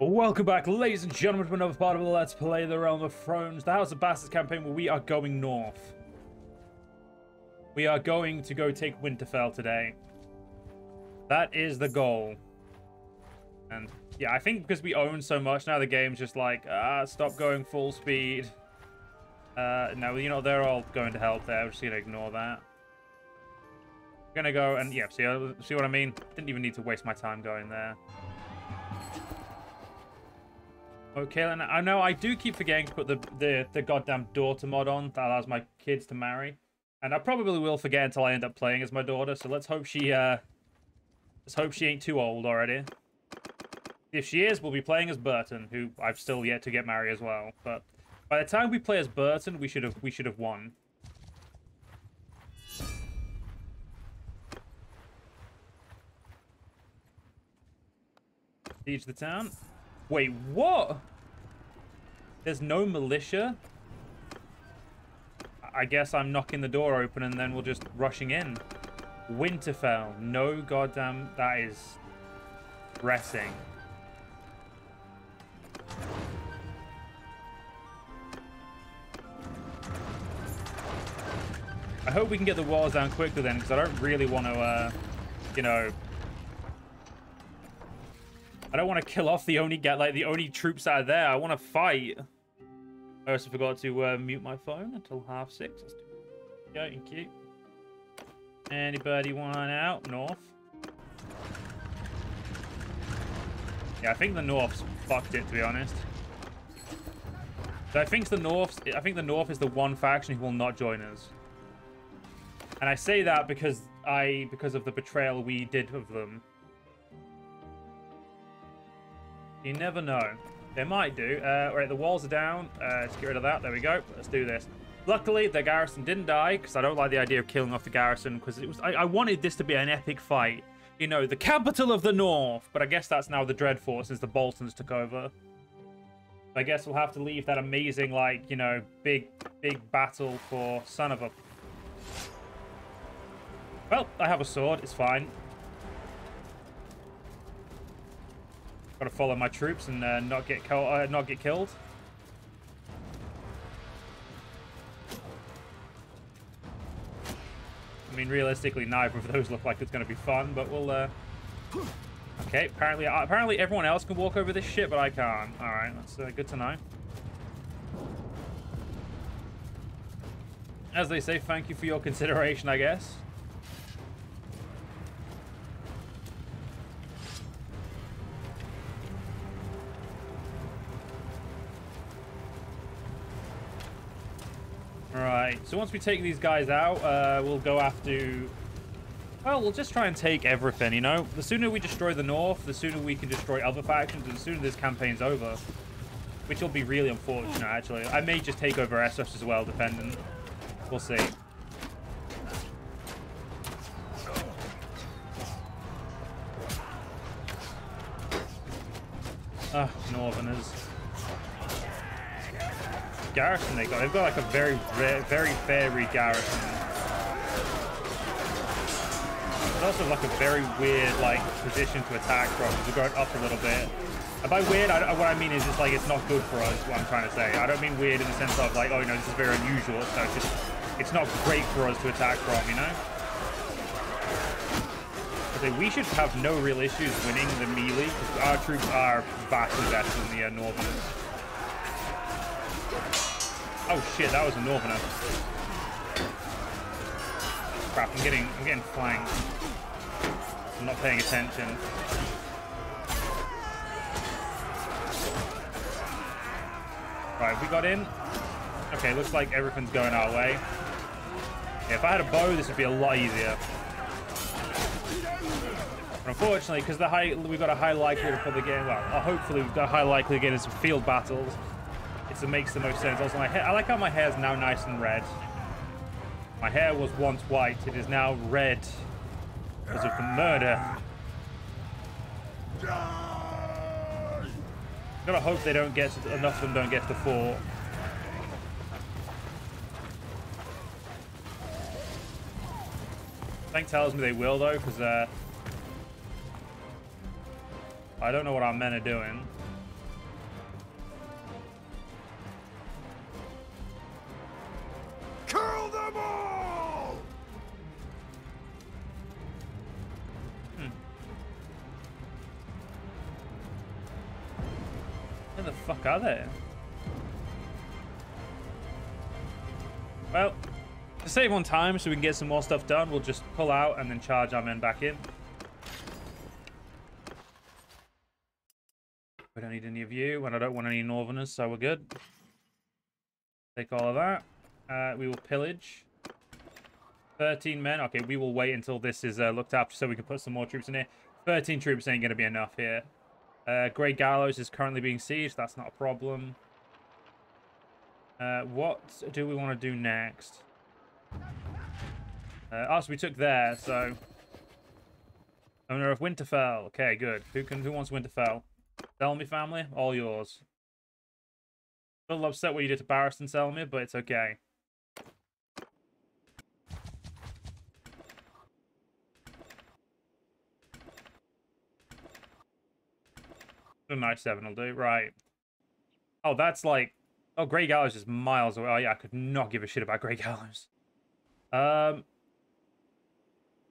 Welcome back, ladies and gentlemen, to another part of the Let's Play The Realm of Thrones, the House of Bastards campaign where we are going north. We are going to go take Winterfell today. That is the goal. And yeah, I think because we own so much now, the game's just like, ah, stop going full speed. Uh, no, you know, they're all going to help there. We're just going to ignore that. We're going to go and, yeah, see, uh, see what I mean? Didn't even need to waste my time going there. Okay, and I know I do keep forgetting to put the, the, the goddamn daughter mod on that allows my kids to marry. And I probably will forget until I end up playing as my daughter, so let's hope she, uh... Let's hope she ain't too old already. If she is, we'll be playing as Burton, who I've still yet to get married as well. But by the time we play as Burton, we should have we should have won. Siege the town. Wait, what? There's no militia? I guess I'm knocking the door open and then we're just rushing in. Winterfell. No goddamn... That is... Pressing. I hope we can get the walls down quicker then, because I don't really want to, uh, you know, I don't want to kill off the only get like the only troops out there. I want to fight. I also forgot to uh, mute my phone until half six. Do it. thank you. Anybody want out north? Yeah, I think the north's fucked it to be honest. So I think the north. I think the north is the one faction who will not join us. And I say that because I because of the betrayal we did of them. You never know. They might do. Uh, right, the walls are down. Uh, let's get rid of that. There we go. Let's do this. Luckily, the garrison didn't die, because I don't like the idea of killing off the garrison, because it was. I, I, wanted this to be an epic fight. You know, the capital of the North. But I guess that's now the Dreadfort, since the Boltons took over. I guess we'll have to leave that amazing, like, you know, big, big battle for son of a... Well, I have a sword. It's fine. Gotta follow my troops and uh, not get uh, not get killed. I mean, realistically, neither of those look like it's gonna be fun, but we'll. Uh... Okay, apparently, uh, apparently everyone else can walk over this shit, but I can't. All right, that's uh, good to know. As they say, thank you for your consideration, I guess. So once we take these guys out, uh, we'll go after... Well, we'll just try and take everything, you know? The sooner we destroy the North, the sooner we can destroy other factions, and the sooner this campaign's over. Which will be really unfortunate, actually. I may just take over Essos as well, depending. We'll see. Ah, Northerners garrison they got. They've got like a very, very fairy garrison. It's also like a very weird like position to attack from. We're going up a little bit. And by weird, I, what I mean is just like it's not good for us. What I'm trying to say. I don't mean weird in the sense of like, oh, you know, this is very unusual. So it's just, it's not great for us to attack from, you know. We should have no real issues winning the melee because our troops are vastly better than the uh, Northerners. Oh shit, that was a Northerner. Crap, I'm getting I'm getting flanked. I'm not paying attention. Right, we got in. Okay, looks like everything's going our way. Yeah, if I had a bow, this would be a lot easier. But unfortunately, because the high, we've got a high likelihood of probably getting, well, uh, hopefully we've got a high likelihood of getting some field battles it makes the most sense. Also, my hair, I like how my hair is now nice and red. My hair was once white. It is now red because of the murder. Gotta hope they don't get to, enough of them don't get to fort. Tank tells me they will though, because uh, I don't know what our men are doing. them all! Hmm. Where the fuck are they? Well, to save on time so we can get some more stuff done, we'll just pull out and then charge our men back in. We don't need any of you, and I don't want any northerners, so we're good. Take all of that. Uh, we will pillage. 13 men. Okay, we will wait until this is uh, looked after so we can put some more troops in here. 13 troops ain't going to be enough here. Uh, Grey Gallows is currently being sieged. That's not a problem. Uh, what do we want to do next? Uh, oh, so we took there, so... Owner of Winterfell. Okay, good. Who can? Who wants Winterfell? Selmy family, all yours. A little upset what you did to Barristan, Selmy, but it's okay. A nice seven will do. Right. Oh, that's like... Oh, Grey Gallows is miles away. Oh, yeah, I could not give a shit about Grey Gallows. Um,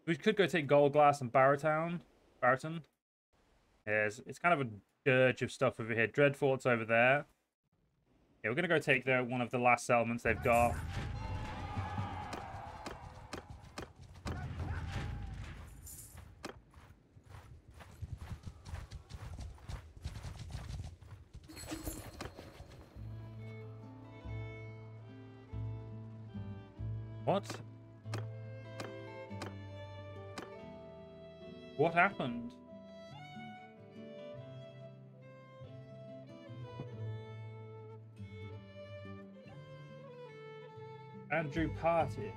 We could go take Goldgrass and Barrowtown. Barrowton. Yes, it's kind of a dirge of stuff over here. Dreadfort's over there. Yeah, we're going to go take the, one of the last settlements they've got. Happened? Andrew Party.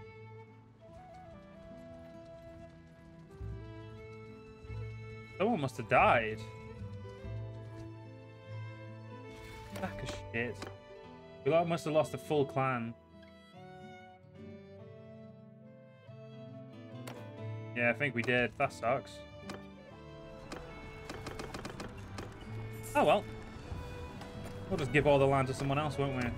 Someone must have died. Sack of shit. We must have lost a full clan. Yeah, I think we did. That sucks. Oh well. We'll just give all the land to someone else, won't we?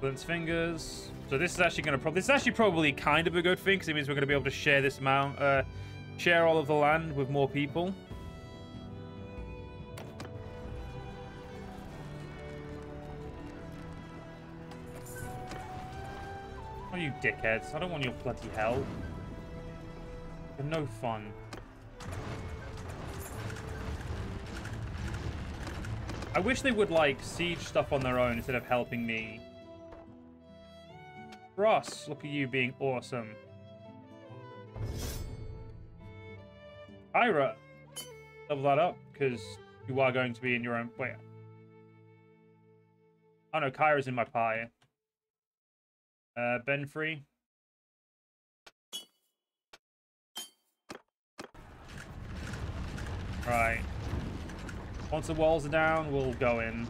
Flint's fingers. So this is actually going to probably... This is actually probably kind of a good thing, because it means we're going to be able to share this amount... Uh, share all of the land with more people. Oh, you dickheads. I don't want your bloody help. No fun. I wish they would, like, siege stuff on their own instead of helping me. Ross, look at you being awesome. Ira, level that up, because you are going to be in your own... Wait. Oh no, Kyra's in my pie. Uh, Benfrey. Right. Once the walls are down, we'll go in.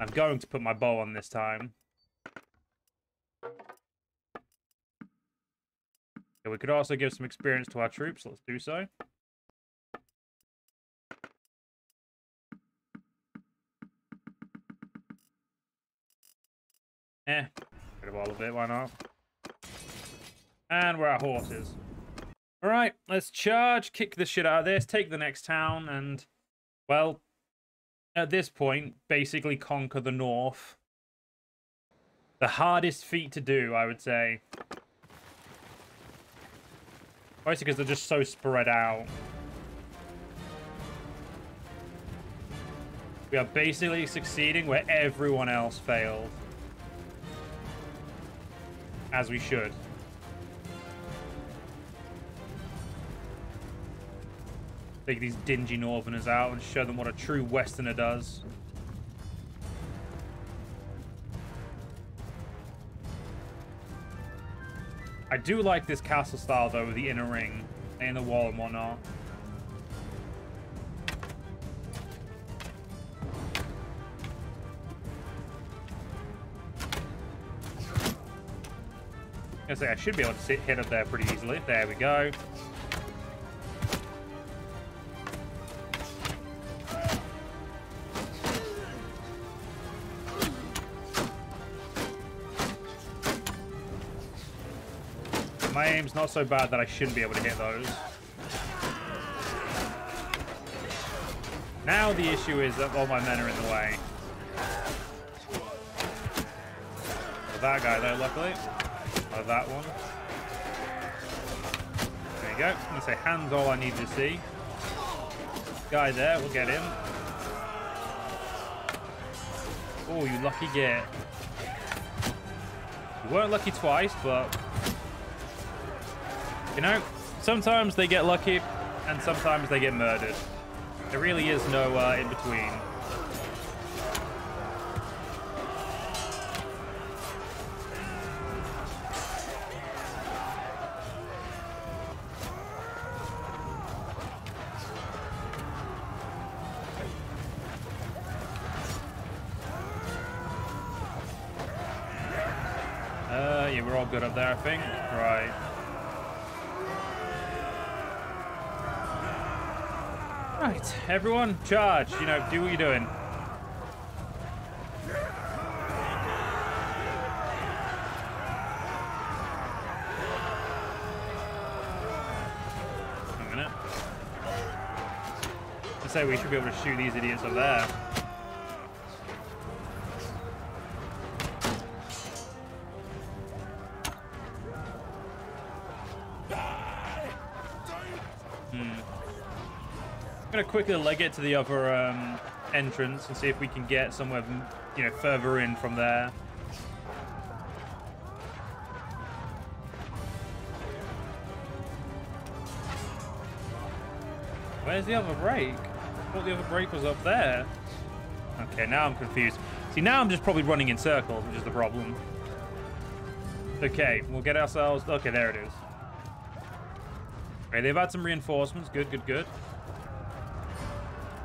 I'm going to put my bow on this time. Yeah, we could also give some experience to our troops. Let's do so. Eh, rid of all of it, why not? And we're our horses. Alright, let's charge, kick the shit out of this, take the next town, and, well, at this point, basically conquer the north. The hardest feat to do, I would say. Mostly because they're just so spread out. We are basically succeeding where everyone else failed. As we should. Take these dingy northerners out and show them what a true westerner does. I do like this castle style though with the inner ring and the wall and whatnot. I say I should be able to sit, hit up there pretty easily. There we go. My aim's not so bad that I shouldn't be able to hit those. Now the issue is that all my men are in the way. that guy though, luckily. Or that one. There you go. I'm going to say hands all I need to see. Guy there, we'll get him. Oh, you lucky get. You weren't lucky twice, but... You know, sometimes they get lucky, and sometimes they get murdered. There really is no uh, in-between. Good up there, I think. Right. Right, everyone, charge. You know, do what you're doing. A minute. I say we should be able to shoot these idiots up there. Quickly leg it to the other um, entrance and see if we can get somewhere, you know, further in from there. Where's the other break? I thought the other break was up there. Okay, now I'm confused. See, now I'm just probably running in circles, which is the problem. Okay, we'll get ourselves... Okay, there it is. Okay, they've had some reinforcements. Good, good, good.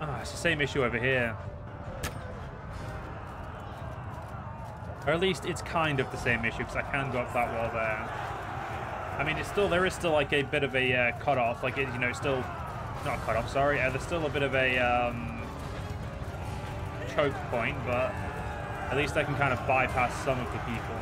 Ah, oh, it's the same issue over here. Or at least it's kind of the same issue because I can go up that wall there. I mean, it's still there is still like a bit of a uh, cutoff, like it, you know, still not cut off. Sorry, uh, there's still a bit of a um, choke point, but at least I can kind of bypass some of the people.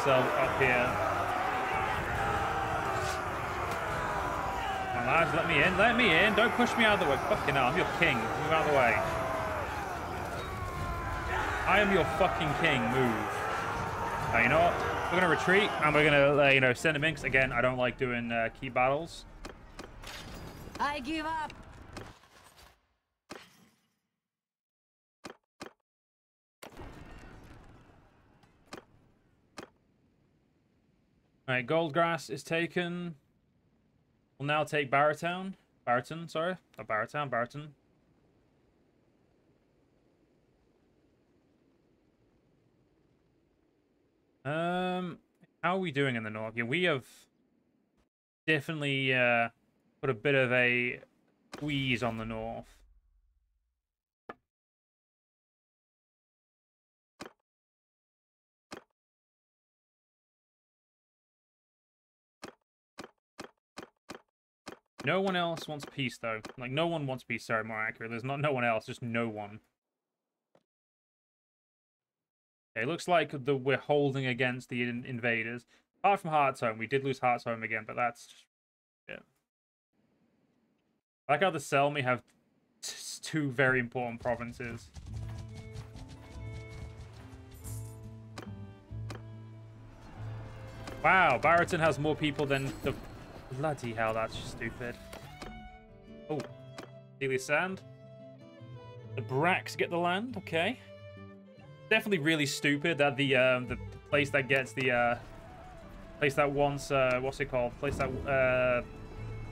Ourselves up here. Lads, let me in. Let me in. Don't push me out of the way. Fucking hell, I'm your king. Move out of the way. I am your fucking king. Move. Uh, you know what? We're going to retreat, and we're going to, uh, you know, send him in, because, again, I don't like doing uh, key battles. I give up. Alright, Goldgrass is taken. We'll now take Barrowtown. Barton, sorry. Not Barrowtown, Barton. Um, how are we doing in the north? Yeah, we have definitely uh, put a bit of a squeeze on the north. No one else wants peace, though. Like, no one wants peace, sorry, more accurate. There's not no one else, just no one. Okay, looks like the, we're holding against the in invaders. Apart from Hearts Home, we did lose Hearts Home again, but that's. Yeah. Like how the Selmy have two very important provinces. Wow, Barrowton has more people than the Bloody hell, that's stupid. Oh, Steely Sand. The Bracks get the land, okay. Definitely really stupid that the um, the place that gets the uh, place that wants uh, what's it called? Place that uh,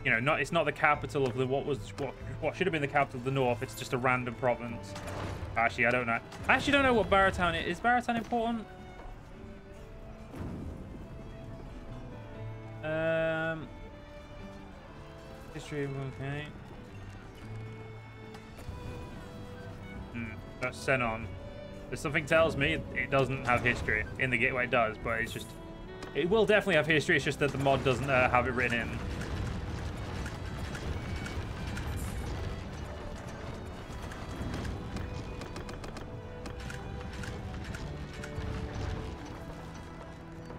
you know, not it's not the capital of the what was what what should have been the capital of the north. It's just a random province. Actually, I don't know. I actually don't know what Barrowtown is. Is Barrowtown important? Um, Of okay. Hmm, that's Senon. There's something tells me it doesn't have history. In the gateway it does, but it's just... It will definitely have history, it's just that the mod doesn't uh, have it written in.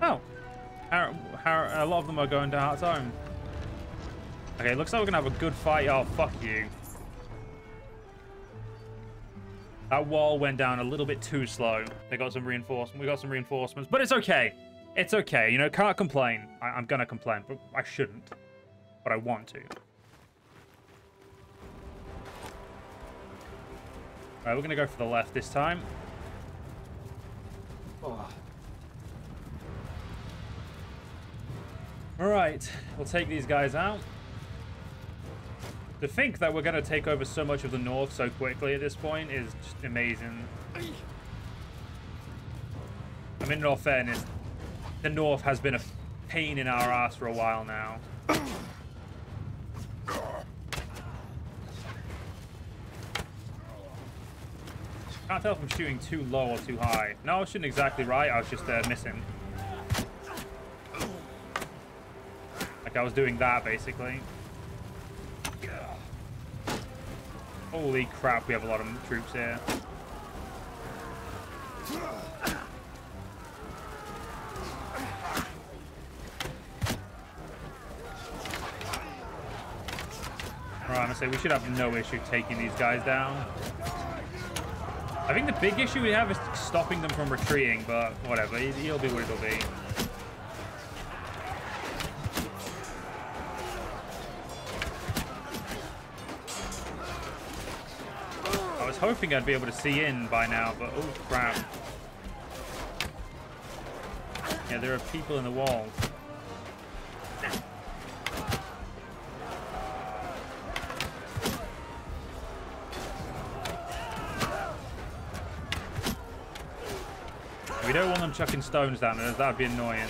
Oh. How, how, a lot of them are going to Heart's Home. Okay, looks like we're to have a good fight. Oh, fuck you. That wall went down a little bit too slow. They got some reinforcement. We got some reinforcements, but it's okay. It's okay. You know, can't complain. I am to complain, but I shouldn't. But I want to. All right, we're to go for the left this time. Oh. All right, we'll take these guys out. To think that we're going to take over so much of the north so quickly at this point is just amazing. I mean, in all fairness, the north has been a pain in our ass for a while now. Can't tell if I'm shooting too low or too high. No, I shouldn't exactly right. I was just uh, missing. Like I was doing that, basically. Holy crap, we have a lot of troops here. Right, say we should have no issue taking these guys down. I think the big issue we have is stopping them from retreating, but whatever, he'll be what it'll be. Hoping I'd be able to see in by now, but oh crap. Yeah, there are people in the walls. We don't want them chucking stones down there, that'd be annoying.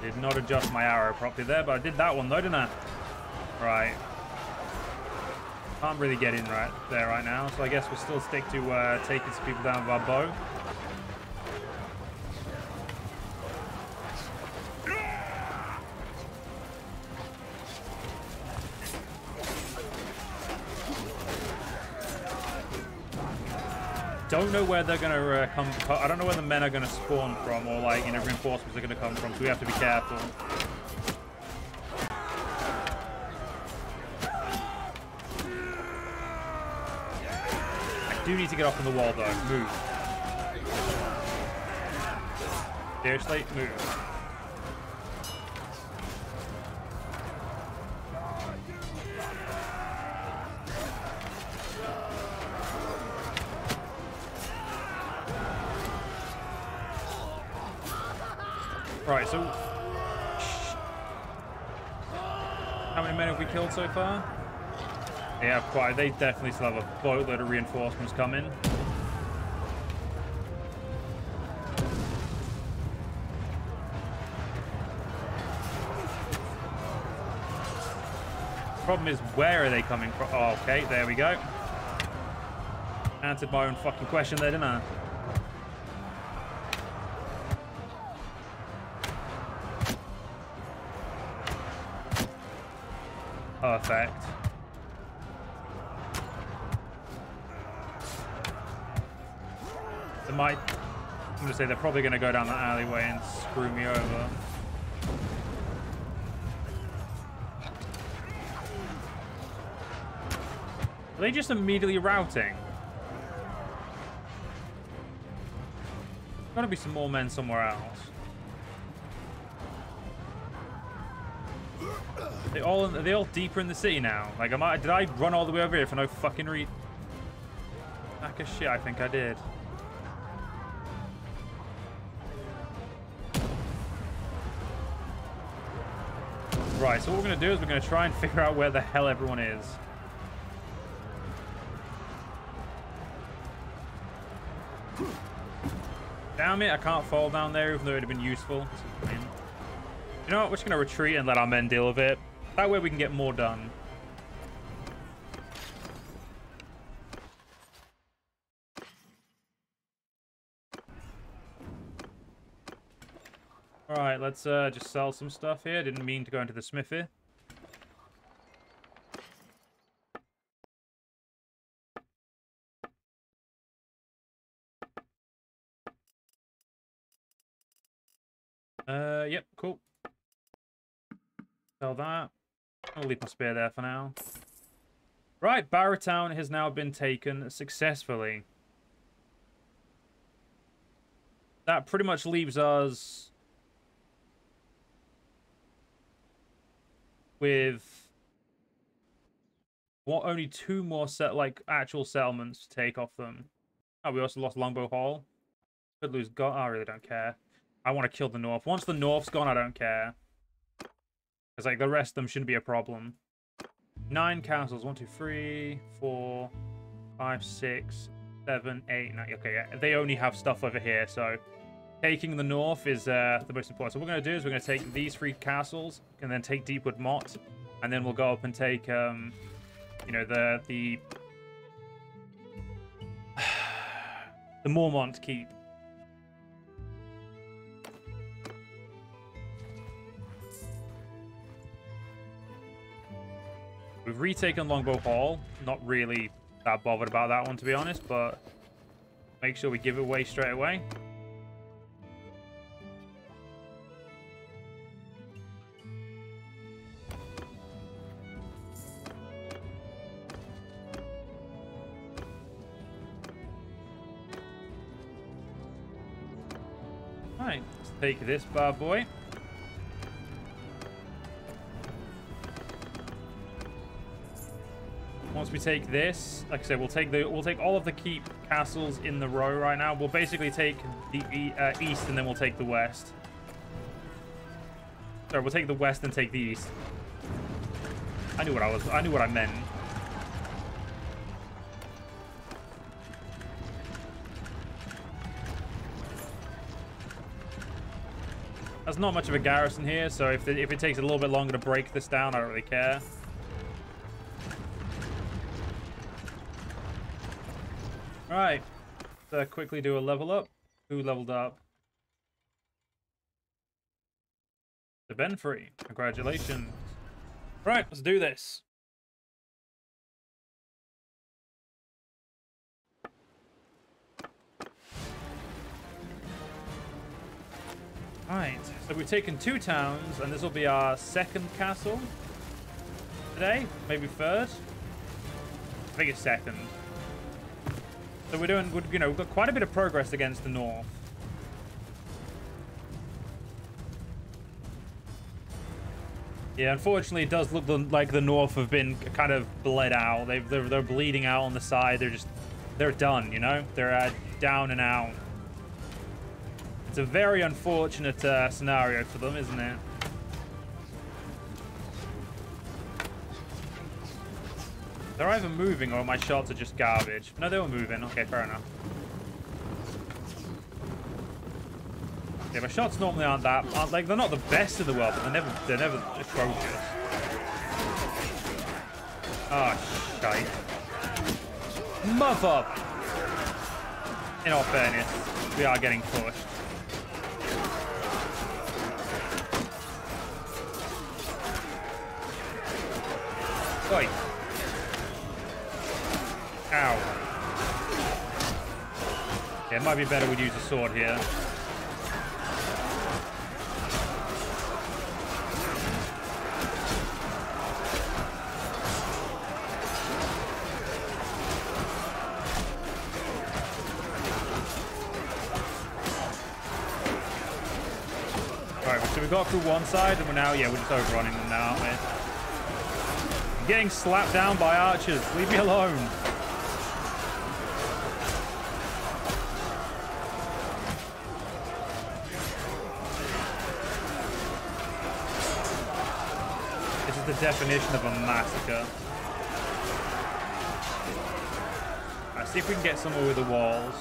Did not adjust my arrow properly there, but I did that one though, didn't I? Right. Can't really get in right there right now, so I guess we'll still stick to uh, taking some people down with our bow. Don't know where they're gonna uh, come. I don't know where the men are gonna spawn from, or like you know reinforcements are gonna come from. So we have to be careful. Do need to get off on the wall, though. Move. Seriously? Move. Right, so... How many men have we killed so far? Yeah, quite. They definitely still have a boatload of reinforcements coming. Problem is, where are they coming from? Oh, okay, there we go. Answered my own fucking question there, didn't I? Perfect. Might... I'm going to say they're probably going to go down the alleyway and screw me over. Are they just immediately routing? Gotta be some more men somewhere else. They all are they all deeper in the city now? Like am I did I run all the way over here for no fucking reason? Back of shit, I think I did. Right, so what we're going to do is we're going to try and figure out where the hell everyone is. Damn it, I can't fall down there even though it would have been useful. You know what, we're just going to retreat and let our men deal with it. That way we can get more done. Alright, let's uh, just sell some stuff here. Didn't mean to go into the smithy. Uh, yep, cool. Sell that. I'll leave my spear there for now. Right, Barrowtown has now been taken successfully. That pretty much leaves us with what only two more set like actual settlements to take off them. Oh, we also lost Longbow Hall. Could lose God. I really don't care. I want to kill the North. Once the North's gone, I don't care. Because like the rest of them shouldn't be a problem. Nine castles. One, two, three, four, five, six, seven, eight, nine. Okay, yeah. They only have stuff over here, so taking the north is uh, the most important. So what we're going to do is we're going to take these three castles and then take Deepwood Motte, and then we'll go up and take, um, you know, the the the Mormont Keep. We've retaken Longbow Hall. Not really that bothered about that one, to be honest, but make sure we give it away straight away. Alright, let's take this bad boy. Once we take this, like I said, we'll take the we'll take all of the keep castles in the row right now. We'll basically take the uh, east and then we'll take the west. Sorry, we'll take the west and take the east. I knew what I was. I knew what I meant. There's not much of a garrison here, so if, the, if it takes a little bit longer to break this down, I don't really care. Right. Let's uh, quickly do a level up. Who leveled up? The Benfrey. Congratulations. Right, let's do this. Right, so we've taken two towns, and this will be our second castle today, maybe third. I think it's second. So we're doing, you know, we've got quite a bit of progress against the north. Yeah, unfortunately, it does look like the North have been kind of bled out. They've, they're, they're bleeding out on the side. They're just, they're done, you know? They're uh, down and out. It's a very unfortunate uh, scenario for them, isn't it? They're either moving or my shots are just garbage. No, they were moving. Okay, fair enough. Yeah, my shots normally aren't that aren't like they're not the best in the world, but they're never they're never atrocious. Oh shite. Mother In all fairness, we are getting pushed. Oi. Ow. Yeah, it might be better we'd use a sword here. Alright, so we got through one side and we're now, yeah, we're just overrunning them now, we? Getting slapped down by archers. Leave me alone. This is the definition of a massacre. Let's see if we can get somewhere with the walls.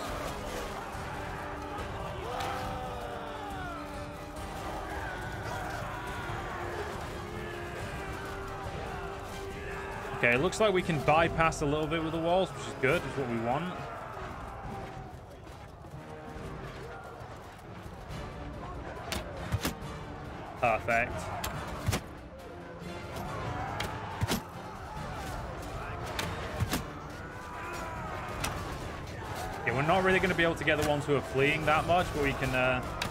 Okay, it looks like we can bypass a little bit with the walls, which is good. It's what we want. Perfect. Yeah, we're not really going to be able to get the ones who are fleeing that much, but we can... Uh...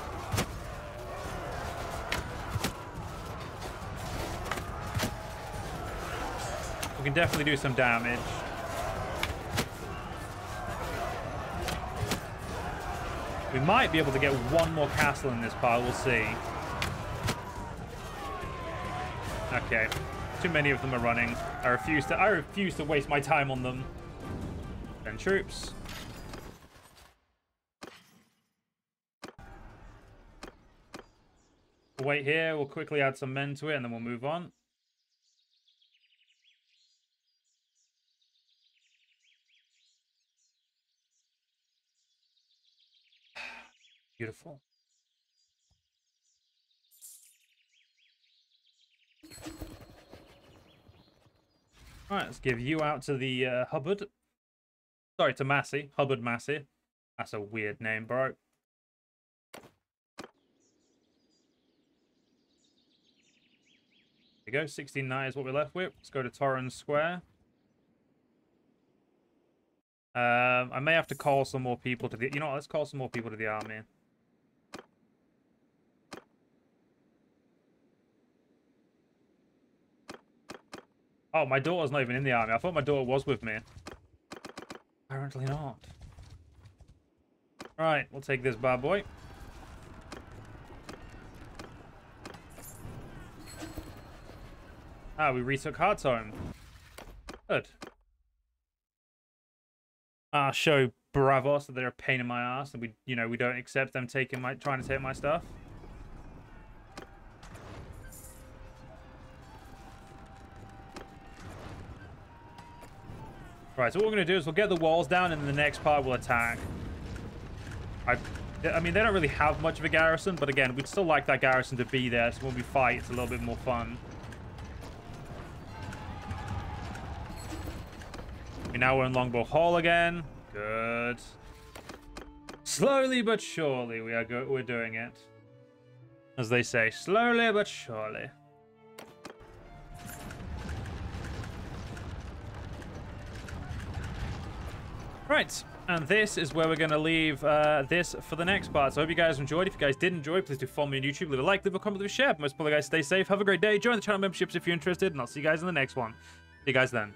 We can definitely do some damage. We might be able to get one more castle in this part, we'll see. Okay. Too many of them are running. I refuse to I refuse to waste my time on them. Send troops. Wait here, we'll quickly add some men to it, and then we'll move on. Beautiful. Alright, let's give you out to the uh, Hubbard. Sorry, to Massey. Hubbard Massey. That's a weird name, bro. There we go. 16 is what we're left with. Let's go to Torrhen's Square. Um, I may have to call some more people to the... You know what? Let's call some more people to the army. Oh, my daughter's not even in the army. I thought my daughter was with me. Apparently not. Right, we'll take this bad boy. Ah, we retook Heart's Home. Good. Ah, show Braavos that they're a pain in my ass and we, you know, we don't accept them taking my, trying to take my stuff. Right, so what we're going to do is we'll get the walls down, and in the next part we'll attack. I, I mean, they don't really have much of a garrison, but again, we'd still like that garrison to be there, so when we fight, it's a little bit more fun. Okay, now we're in Longbow Hall again. Good. Slowly but surely, we are we're doing it. As they say, slowly but surely. Right, and this is where we're going to leave uh, this for the next part. So I hope you guys enjoyed. If you guys did enjoy, please do follow me on YouTube. Leave a like, leave a comment, leave a share. Most probably, guys, stay safe. Have a great day. Join the channel memberships if you're interested, and I'll see you guys in the next one. See you guys then.